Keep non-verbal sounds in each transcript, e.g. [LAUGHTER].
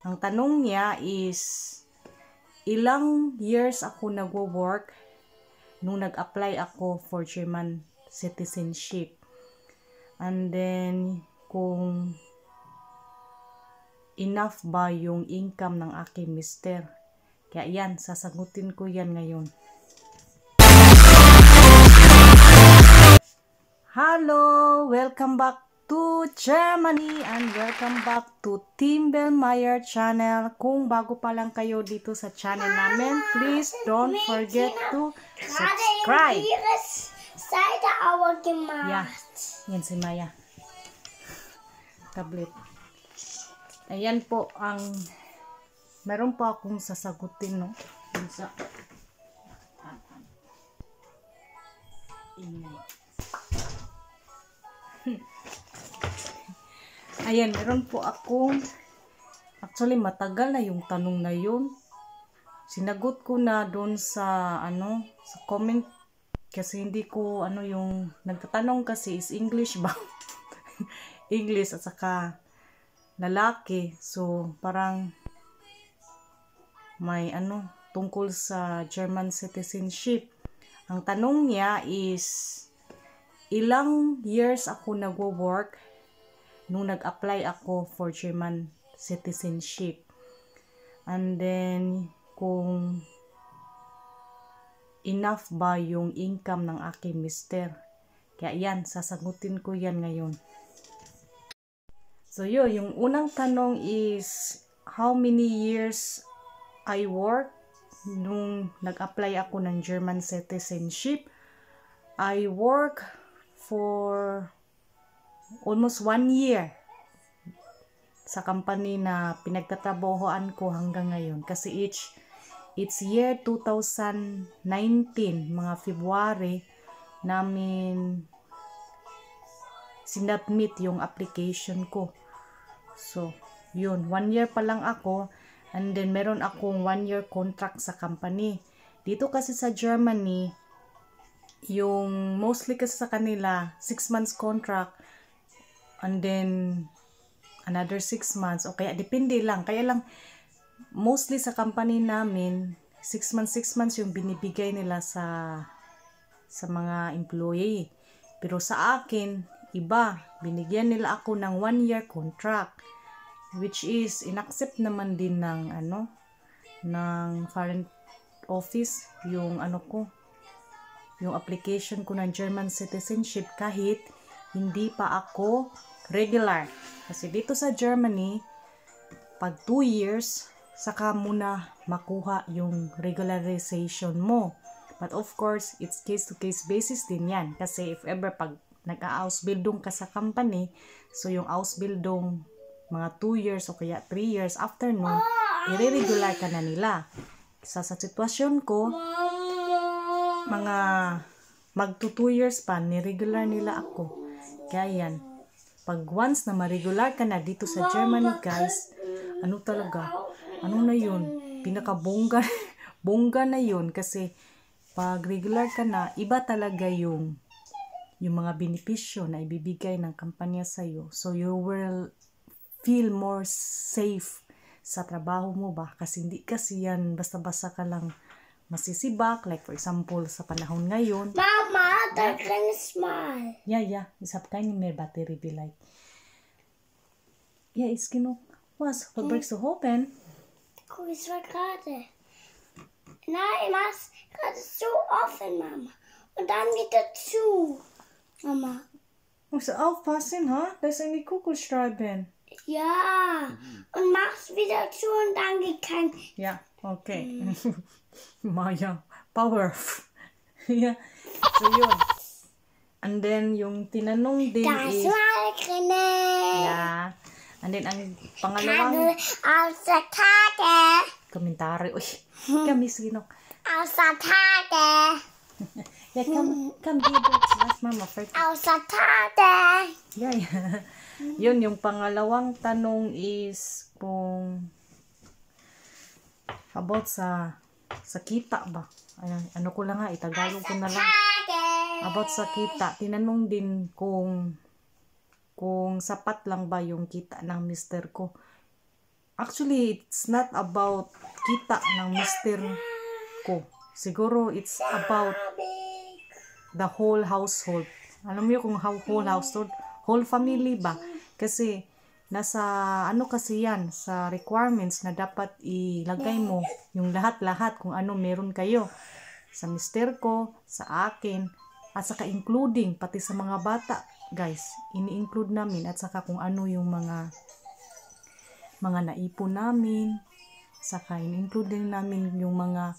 Ang tanong niya is, ilang years ako nagwo-work nung nag-apply ako for German citizenship. And then, kung enough ba yung income ng aking mister. Kaya yan, sasagutin ko yan ngayon. Hello! Welcome back to Germany and welcome back to Team Bellmeyer channel. Kung bago pa lang kayo dito sa channel namin, please don't forget to subscribe. Seite aber gemacht. Yeah. Yan si Maya. Tablet. Ayan po ang meron pa akong sasagutin no. Dun sa Ingay. [LAUGHS] Ayan, meron po akong actually matagal na yung tanong na yun. Sinagot ko na doon sa ano, sa comment kasi hindi ko ano yung nagtatanong kasi is English ba? [LAUGHS] English at saka lalaki. So parang may ano tungkol sa German citizenship. Ang tanong niya is ilang years ako nagwo-work nung nag-apply ako for German citizenship. And then kung enough ba yung income ng aking mister. Kaya yan, sasagutin ko yan ngayon. So yun, yung unang tanong is how many years I work nung nag-apply ako ng German citizenship. I work for almost one year sa company na pinagtatrabahoan ko hanggang ngayon. Kasi each It's year 2019, mga February, namin sinubmit yung application ko. So, yun, one year pa lang ako, and then meron akong one year contract sa company. Dito kasi sa Germany, yung mostly kasi sa kanila, six months contract, and then another six months, o kaya depende lang, kaya lang, mostly sa company namin, 6 months, 6 months yung binibigay nila sa sa mga employee. Pero sa akin, iba. Binigyan nila ako ng 1 year contract which is inaccept naman din ng ano ng foreign office yung ano ko yung application ko ng German citizenship kahit hindi pa ako regular kasi dito sa Germany pag 2 years saka muna makuha yung regularization mo. But of course, it's case-to-case basis din yan. Kasi if ever pag nag-ausbildung ka sa company, so yung ausbildung mga 2 years o kaya 3 years after nun, i-regular ka na nila. Sa, sa sitwasyon ko, mga magto 2 years pa, ni-regular nila ako. Kaya yan, pag once na ma-regular ka na dito sa Germany, guys, ano talaga, ano na yun, pinakabongga, [LAUGHS] bongga na yun kasi pag regular ka na, iba talaga yung yung mga benepisyo na ibibigay ng kampanya sa iyo. So you will feel more safe sa trabaho mo ba? Kasi hindi kasi yan basta-basta ka lang masisibak. Like for example, sa panahon ngayon. Mama, da kann ich mal. Ja, ja, ich habe keine mehr Batterie vielleicht. Ja, ist genug. Was? What breaks du open? Guck, es war gerade. Nein, mach's gerade so offen, Mama. Und dann wieder zu. Mama. Musst du aufpassen, ha? Da ist eine Kugelschreiben. Ja. Und mach's wieder zu und dann geht kein. Ja, okay. [LAUGHS] Maya, power. [LAUGHS] ja. So, yun. And then, yung tinanong din Das is... drinne. Yeah. And then, ang pangalawang aus der Tage. komentaryo. Uy, [LAUGHS] kami sino. Der Tage. [LAUGHS] Yeah, come, come here, Boots. Last mama first. Der Tage. Yeah, yeah. [LAUGHS] Yun, yung pangalawang tanong is kung about sa sa kita ba? Ano, ano ko lang nga, itagalog ko na lang. About sa kita, tinanong din kung kung sapat lang ba yung kita ng mister ko. actually, it's not about kita ng mister ko. Siguro, it's about the whole household. Alam mo yun kung whole household, whole family ba? Kasi, nasa ano kasi yan, sa requirements na dapat ilagay mo yung lahat-lahat kung ano meron kayo. Sa mister ko, sa akin, at saka including pati sa mga bata, guys, ini-include namin at saka kung ano yung mga mga naipon namin, saka in-include din namin yung mga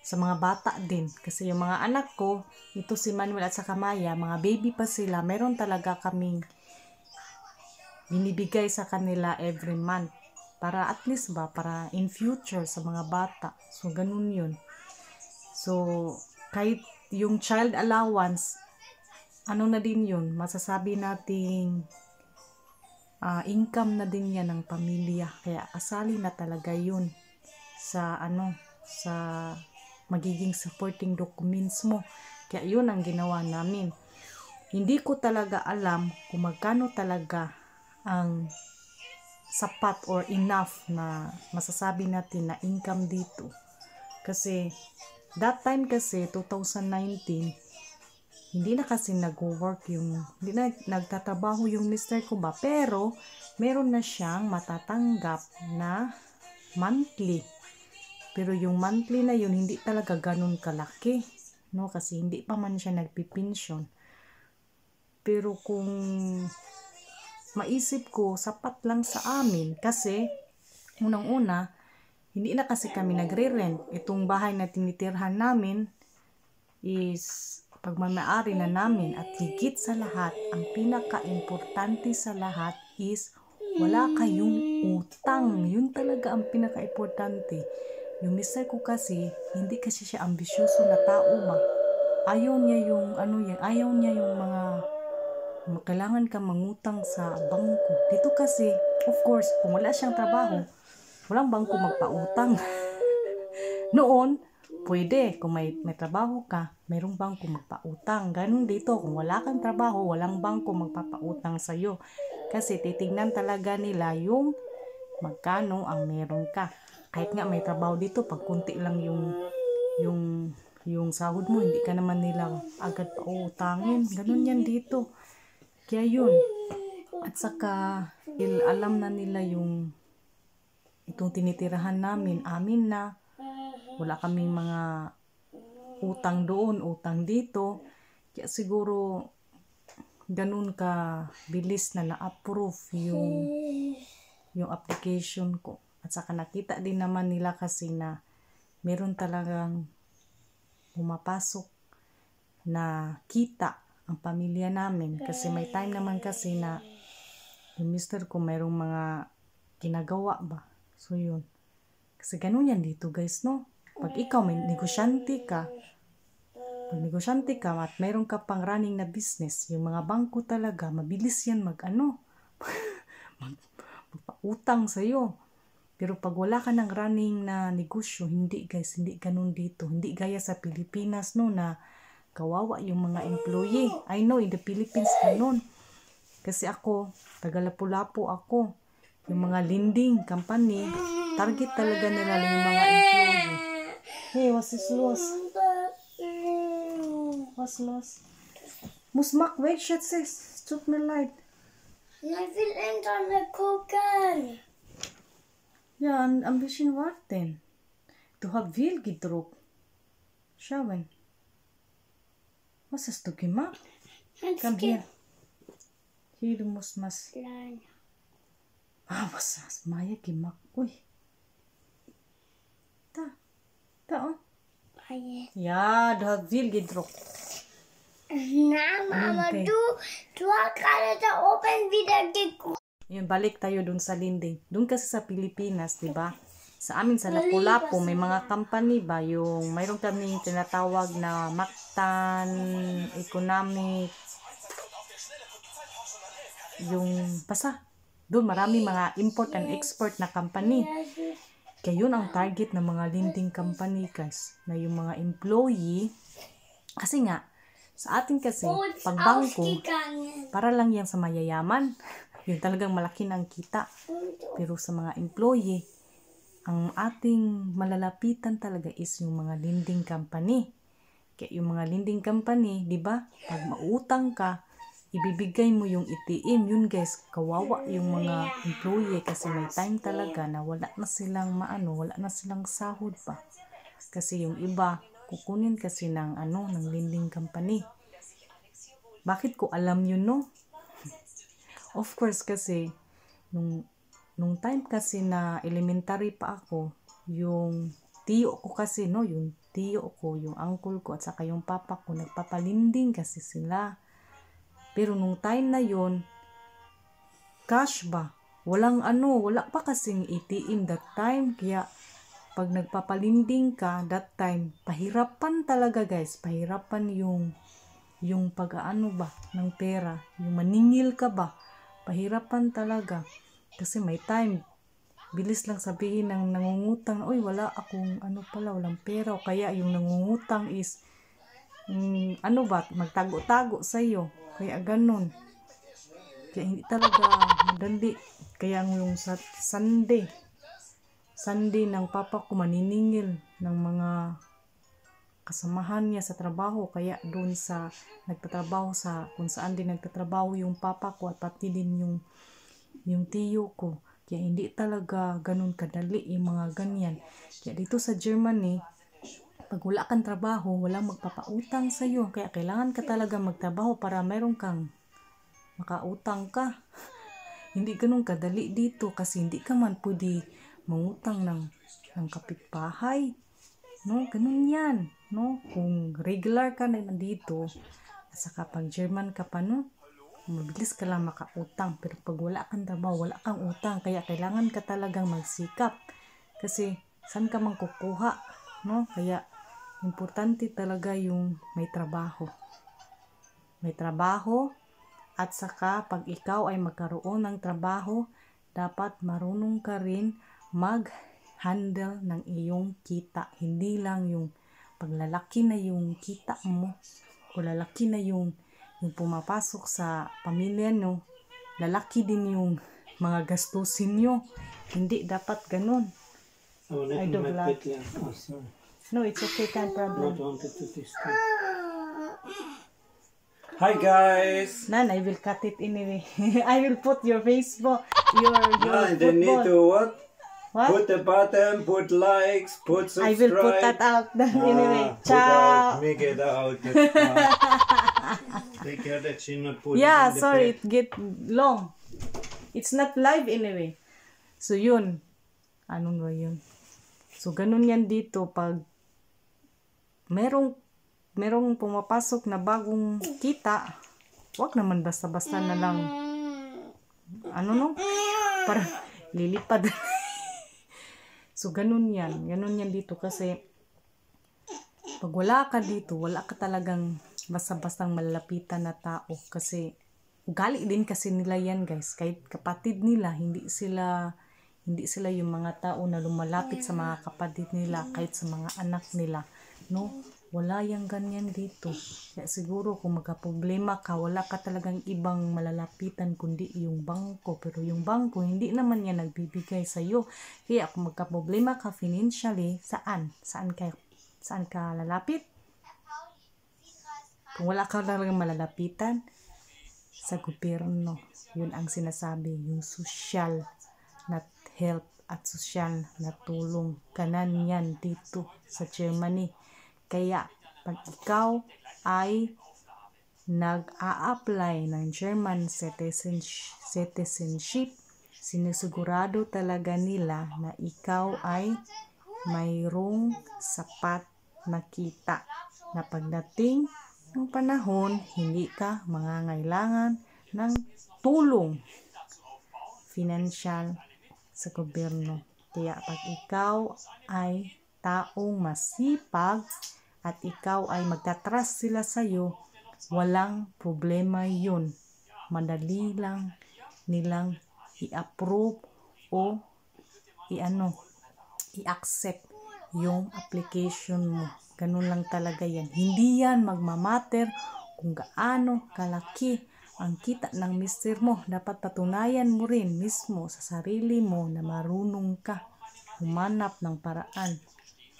sa mga bata din. Kasi yung mga anak ko, ito si Manuel at saka Maya, mga baby pa sila, meron talaga kaming binibigay sa kanila every month. Para at least ba, para in future sa mga bata. So, ganun yun. So, kahit yung child allowance, ano na din yun, masasabi nating ah, income na din yan ng pamilya. Kaya asali na talaga yun sa ano, sa magiging supporting documents mo. Kaya yun ang ginawa namin. Hindi ko talaga alam kung magkano talaga ang sapat or enough na masasabi natin na income dito. Kasi that time kasi 2019 hindi na kasi nag-work yung hindi na nagtatrabaho yung mister ko ba pero meron na siyang matatanggap na monthly. Pero yung monthly na yun hindi talaga ganun kalaki no? Kasi hindi pa man siya nagpipensyon pero kung maisip ko sapat lang sa amin kasi unang-una hindi na kasi kami nagre-rent. Itong bahay na tinitirhan namin is pagmamayari na namin at higit sa lahat ang pinaka-importante sa lahat is wala kayong utang. Yun talaga ang pinaka-importante. Yung mister ko kasi hindi kasi siya ambisyoso na tao ba ayaw niya yung ano yan ayaw niya yung mga kailangan ka mangutang sa bangko. Dito kasi, of course, kung wala siyang trabaho, walang bangko magpautang. [LAUGHS] Noon, pwede. Kung may, may trabaho ka, mayroong bangko magpautang. Ganun dito, kung wala kang trabaho, walang bangko magpapautang sa'yo. Kasi titignan talaga nila yung magkano ang meron ka. Kahit nga may trabaho dito, pag kunti lang yung yung yung sahod mo, hindi ka naman nila agad pautangin. Ganun yan dito. Kaya yun. At saka, il alam na nila yung itong tinitirahan namin, amin na. Wala kaming mga utang doon, utang dito. Kaya siguro, ganun ka bilis na na-approve yung yung application ko. At saka nakita din naman nila kasi na meron talagang pumapasok na kita ang pamilya namin. Kasi may time naman kasi na yung mister ko mayroong mga ginagawa ba. So yun. Kasi ganun yan dito guys no. Pag ikaw may negosyante ka, pag negosyante ka at mayroon ka pang running na business, yung mga bangko talaga, mabilis yan mag ano, [LAUGHS] mag, magpautang sa'yo. Pero pag wala ka ng running na negosyo, hindi guys, hindi ganun dito. Hindi gaya sa Pilipinas no na kawawa yung mga employee. I know in the Philippines ganun. Kasi ako, taga-lapu-lapu ako. Yung mga lending company, target talaga nila yung mga employee. Hey, what's this loss? What's loss? Musmak, wait, shit, sis. Tut mir leid. Jag vill inte ha den koken. Ja, ein, ein bisschen warten. Du hast viel gedruckt. Schauen. Was hast du gemacht? Komm hier. Hier, du musst was. Klein. Ah, was hast Maya gemacht? Ui. Da. Da, oh. Baje. Ja, du hast viel gedruckt. Na, Mama, Okay. du, du hast gerade da oben wieder geguckt. Yun, balik tayo dun sa linding. Dun kasi sa Pilipinas, di ba? Sa amin, sa Lapu-Lapu, may mga company ba, yung mayroon kami tinatawag na Mactan, Economic, yung basta. Doon marami mga import and export na company. Kaya yun ang target ng mga lending company guys, na yung mga employee. Kasi nga, sa atin kasi, pag bangko, Ausgegangen. para lang yan sa mayayaman. [LAUGHS] Yun talagang malaki ang kita. Pero sa mga employee, ang ating malalapitan talaga is yung mga lending company. Kaya yung mga lending company, di ba? Pag mautang ka, ibibigay mo yung ATM. Yun guys, kawawa yung mga employee kasi may time talaga na wala na silang maano, wala na silang sahod pa. Kasi yung iba, kukunin kasi ng ano, ng lending company. Bakit ko alam yun, no? [LAUGHS] Of course kasi, nung, nung time kasi na elementary pa ako, yung tiyo ko kasi, no? Yung tiyo ko, yung uncle ko, at saka yung papa ko, nagpapalinding kasi sila. Pero nung time na yon cash ba? Walang ano, wala pa kasing ATM that time. Kaya, pag nagpapalinding ka, that time, pahirapan talaga guys. Pahirapan yung, yung pag-ano ba, ng pera. Yung maningil ka ba. Pahirapan talaga. Kasi may time, bilis lang sabihin ng nangungutang, oy wala akong ano pala, walang pera. O kaya yung nangungutang is, mm, ano ba, magtago-tago sa iyo. Kaya ganun. Kaya hindi talaga madali. Kaya yung sa Sunday, Sunday ng papa ko maniningil ng mga kasamahan niya sa trabaho. Kaya doon sa nagtatrabaho sa kung saan din nagtatrabaho yung papa ko at pati din yung, yung tiyo ko. Kaya hindi talaga ganun kadali yung mga ganyan. Kaya dito sa Germany, pag wala kang trabaho, walang magpapautang sa iyo. Kaya kailangan ka talaga magtrabaho para meron kang makautang ka. [LAUGHS] hindi ganun kadali dito kasi hindi ka man pwede mangutang ng, ng kapitbahay. No, ganun yan. No, kung regular ka na nandito, at saka German ka pa, no, mabilis ka lang makautang. Pero pag wala kang trabaho, wala kang utang. Kaya kailangan ka talagang magsikap. Kasi, saan ka man kukuha? No? Kaya, importante talaga yung may trabaho. May trabaho, at saka pag ikaw ay magkaroon ng trabaho, dapat marunong ka rin mag-handle ng iyong kita. Hindi lang yung paglalaki na yung kita mo, o lalaki na yung, yung pumapasok sa pamilya no, lalaki din yung mga gastusin nyo. Hindi dapat ganun. Oh, I it, yeah. Oh, sorry. No, it's okay, can't problem. Not wanted to disturb. Hi guys. Nan, I will cut it anyway. [LAUGHS] I will put your Facebook, your, your Ah, they need to what? What? Put the button, put likes, put I subscribe. will put that out then anyway. Ah, put out, Ciao. make it out. [LAUGHS] Take care that she not put Yeah, it sorry, it get long. It's not live anyway. So, yun. Anong ba yun? So, ganun yan dito pag merong merong pumapasok na bagong kita, wag naman basta-basta na lang ano no? Para lilipad. [LAUGHS] so, ganun yan. Ganun yan dito kasi pag wala ka dito, wala ka talagang basta-bastang malalapitan na tao kasi ugali din kasi nila yan guys. Kahit kapatid nila, hindi sila hindi sila yung mga tao na lumalapit sa mga kapatid nila kahit sa mga anak nila. No? Wala yang ganyan dito. Kaya siguro kung magka-problema ka, wala ka talagang ibang malalapitan kundi yung bangko. Pero yung bangko, hindi naman yan nagbibigay sa iyo. Kaya kung magka-problema ka financially, saan? Saan ka, saan ka lalapit? Kung wala ka talagang malalapitan, sa gobyerno. Yun ang sinasabi, yung social na help at social na tulong. Kanan yan dito sa Germany. Kaya, pag ikaw ay nag-a-apply ng German citizen- citizenship, sinisigurado talaga nila na ikaw ay mayroong sapat na kita na pagdating ng panahon, hindi ka mangangailangan ng tulong financial sa gobyerno. Kaya pag ikaw ay taong masipag at ikaw ay magtatras sila sa iyo, walang problema yun. Madali lang nilang i-approve o i-ano, i-accept yung application mo. Ganun lang talaga yan. Hindi yan magmamatter kung gaano kalaki ang kita ng mister mo. Dapat patunayan mo rin mismo sa sarili mo na marunong ka humanap ng paraan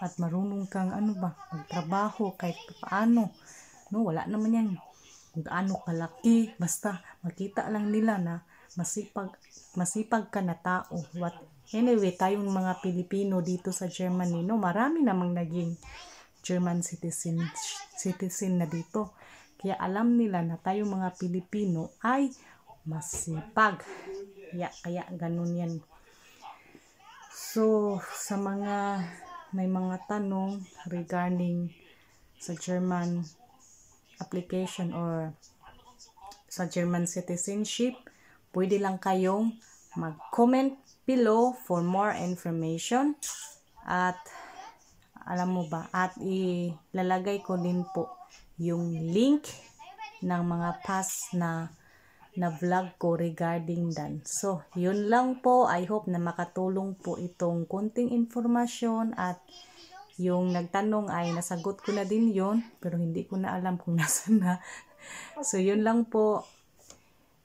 at marunong kang ano ba, magtrabaho kahit paano. No, wala naman yan kung gaano kalaki. Basta makita lang nila na masipag, masipag ka na tao. What, anyway, tayong mga Pilipino dito sa Germany, no, marami namang naging German citizen, citizen na dito. Kaya alam nila na tayong mga Pilipino ay masipag. Kaya, kaya ganun yan. So, sa mga may mga tanong regarding sa German application or sa German citizenship, pwede lang kayong mag-comment below for more information at alam mo ba at ilalagay ko din po yung link ng mga past na na vlog ko regarding dan. So, yun lang po. I hope na makatulong po itong kunting informasyon at yung nagtanong ay nasagot ko na din yun pero hindi ko na alam kung [LAUGHS] nasa na. So, yun lang po.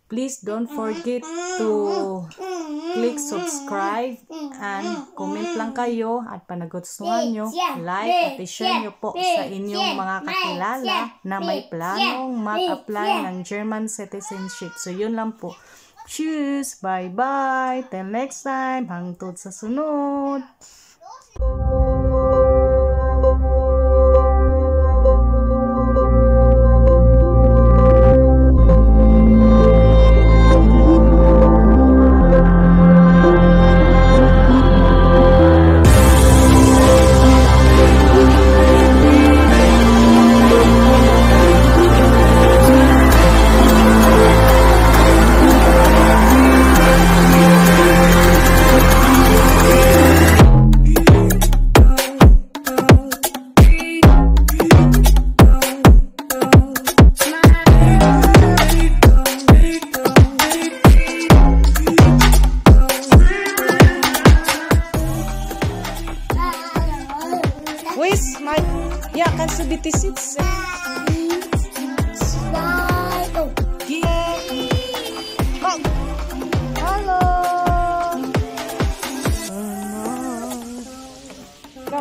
Please don't forget to click subscribe and comment lang kayo at panagustuhan nyo, like at i-share nyo po sa inyong mga kakilala na may planong mag-apply ng German citizenship. So, yun lang po. Cheers! Bye-bye! Till next time! Hangtod sa sunod! Bitis, my yeah, kanso bitis it's. Uh, oh.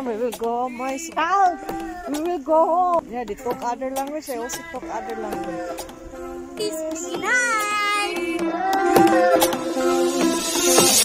we will go my out. We will go home. Yeah, they talk other language. I also talk other language. This is